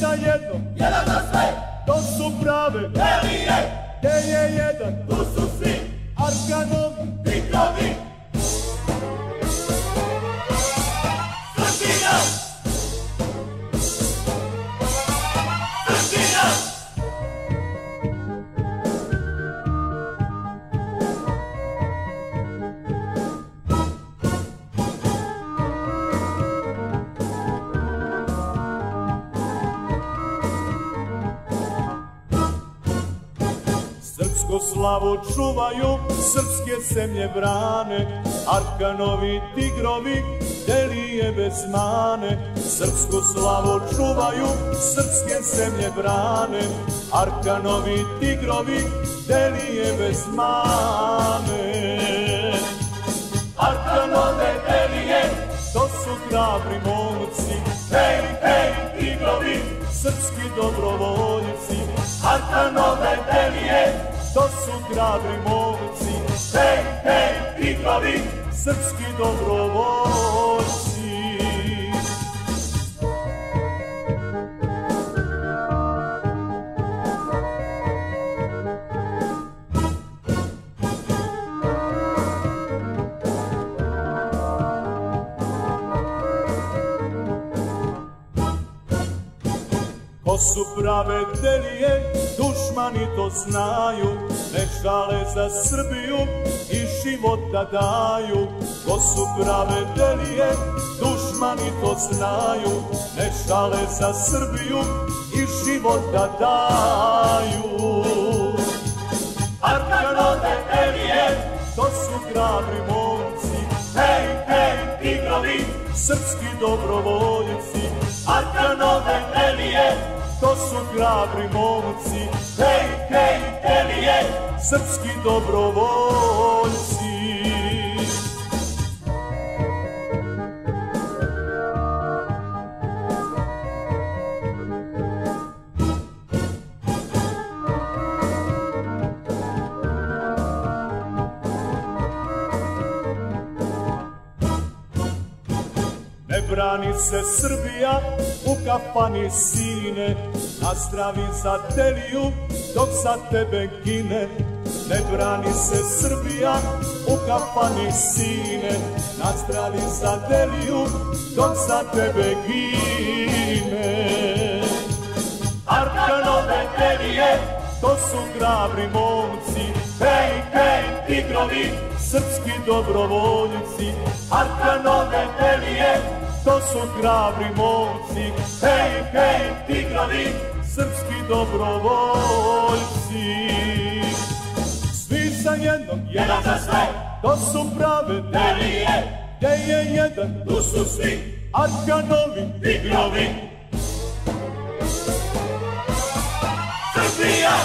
za jedno, jedan za sve, to su prave, Elije, gdje je jedan, tu su svi, Arkanovi, Vikovi. Srpsku slavu čuvaju, srpske zemlje brane, Arkanovi tigrovi, delije bez mane. Srpsku slavu čuvaju, srpske zemlje brane, Arkanovi tigrovi, delije bez mane. Arkanove Elije, To su hrabri momci, hej, hej, tigrovi, srpski dobrovoljci. Arkanove Elije, To su hrabri momci, hej, hej, tigrovi, srpski dobrovoljci. Ko su prave delije, dušmani to znaju, ne žale za Srbiju i života daju. Ko su prave delije, dušmani to znaju, ne žale za Srbiju i života daju. Arkanove Elije, To su hrabri momci, hej, hej, tigrovi, srpski dobrovoljci. Hrabri momci, hej, hej, Elije, srpski dobrovoljci. Brani se Srbija u kafani sine, nazdravi za teliju dok za tebe gine. Ne brani se Srbija u kafani sine, nazdravi za teliju dok za tebe gine. Arkanove Elije, To su hrabri momci, hej, hej, tigrovi, srpski dobrovoljci. Arkanove Elije, To su hrabri momci, hej, hej, tigrovi, srpski dobrovoljci. Svi za jednog, jedan za sve, to su prave Elije, gdje je jedan, tu su svi, Arkanovi, tigrovi. Srbija!